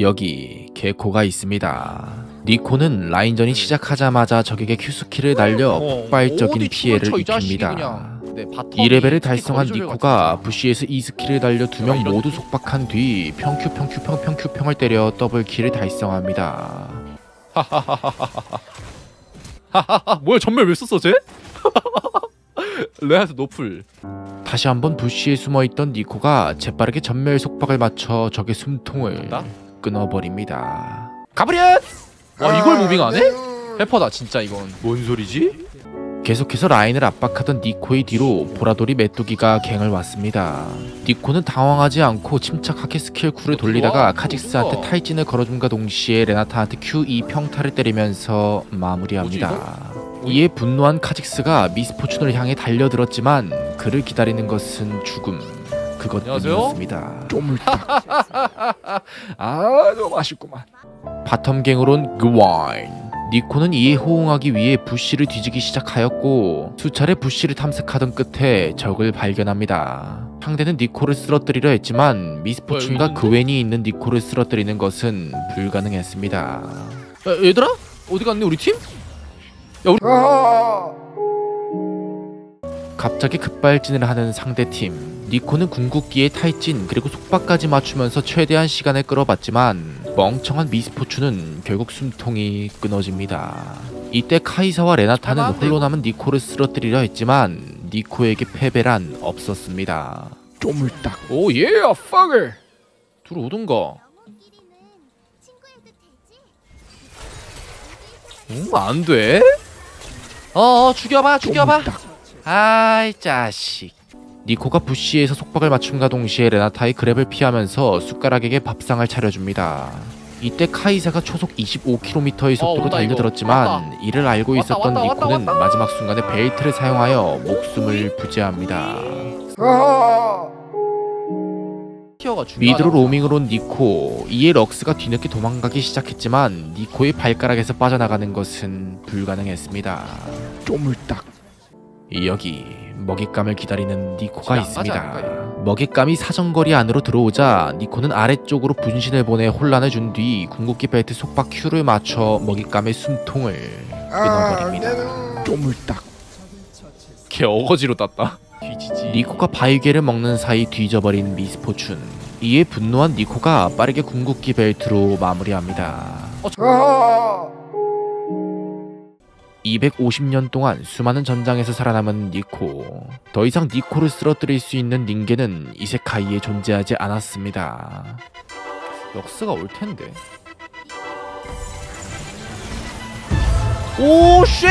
여기 니코가 있습니다. 니코는 라인전이 시작하자마자 적에게 Q스킬을 날려 어, 폭발적인 피해를 입힙니다. 그냥. 네, bottom이 2레벨을 특히 달성한 니코가 bush에서 2skill을 날려 두 명 모두 속박한 뒤 평Q 평Q 평 평Q 평을 때려 double kill을 달성합니다. 하하하 뭐야 점멸 왜 썼어 쟤? 레아스 노플 다시 한번 부시에 숨어있던 니코가 재빠르게 점멸 속박을 맞춰 적의 숨통을 간다? 끊어버립니다. 가브리엘! 와 이걸 moving하네? 해퍼다 진짜 이건 뭔 소리지? 계속해서 라인을 압박하던 니코의 뒤로 보라돌이 메뚜기가 gank을 왔습니다. 니코는 당황하지 않고 침착하게 skill cool을 어, 돌리다가. 카직스한테. 탈진을 걸어줌과 동시에 레나타한테 Q2 평타를 때리면서 마무리합니다. 이에 분노한 카직스가 미스포춘을 향해 달려들었지만 그를 기다리는 것은 죽음. 그것뿐이었습니다. 쪼물딱 아 너무 아쉽구만 바텀갱으론 그와인 니코는 이에 호응하기 위해 부시를 뒤지기 시작하였고 수차례 부시를 탐색하던 끝에 적을 발견합니다. 상대는 니코를 쓰러뜨리려 했지만 미스포춘과 있는데? 그웬이 있는 니코를 쓰러뜨리는 것은 불가능했습니다. 야, 얘들아? 어디 갔니 우리 팀? 갑자기 급발진을 하는 상대팀 니코는 궁극기에 탈진 그리고 속박까지 맞추면서 최대한 시간을 끌어봤지만 멍청한 미스포춘은 결국 숨통이 끊어집니다. 이때 카이사와 레나타는 홀로? 남은 니코를 쓰러뜨리려 했지만 니코에게 패배란 없었습니다. 쪼물딱 오예 fucker 들어오던가 응 안돼? 어 죽여봐 죽여봐 아이 자식. 니코가 bush에서 속박을 맞춤과 동시에 레나타의 grab을 피하면서 숟가락에게 밥상을 차려줍니다. 이때 카이사가 초속 25km의 속도로 온다, 이거. 달려들었지만 왔다. 이를 알고 왔다, 있었던 왔다, 왔다, 니코는 마지막 순간에 벨트를 사용하여 목숨을 부지합니다. 중요하다 mid로 로밍으로 온 니코 이에 럭스가 뒤늦게 도망가기 시작했지만 니코의 발가락에서 빠져나가는 것은 불가능했습니다. 쪼물딱 여기 먹잇감을 기다리는 니코가 있습니다. 먹잇감이 사정거리 안으로 들어오자 니코는 아래쪽으로 분신을 보내 혼란을 준 뒤 궁극기 벨트 속박 Q를 맞춰 먹잇감의 숨통을 끊어버립니다. 쪼물딱 걔 어거지로 땄다 니코가 바위개를 먹는 사이 뒤져버린 미스포춘. 이에 분노한 니코가 빠르게 궁극기 벨트로 마무리합니다. 어, 250년 동안 수많은 전장에서 살아남은 니코. 더 이상 니코를 쓰러뜨릴 수 있는 닌게는 이세카이에 존재하지 않았습니다. 럭스가 올 텐데 오 shit!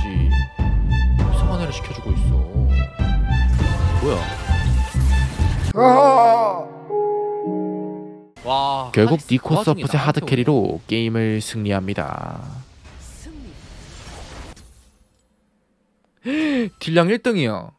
지 이상한 애를 시켜주고 있어. 뭐야? 와 결국 니코 서폿의 나한테 하드 캐리로 게임을 승리합니다. 딜량 1등이야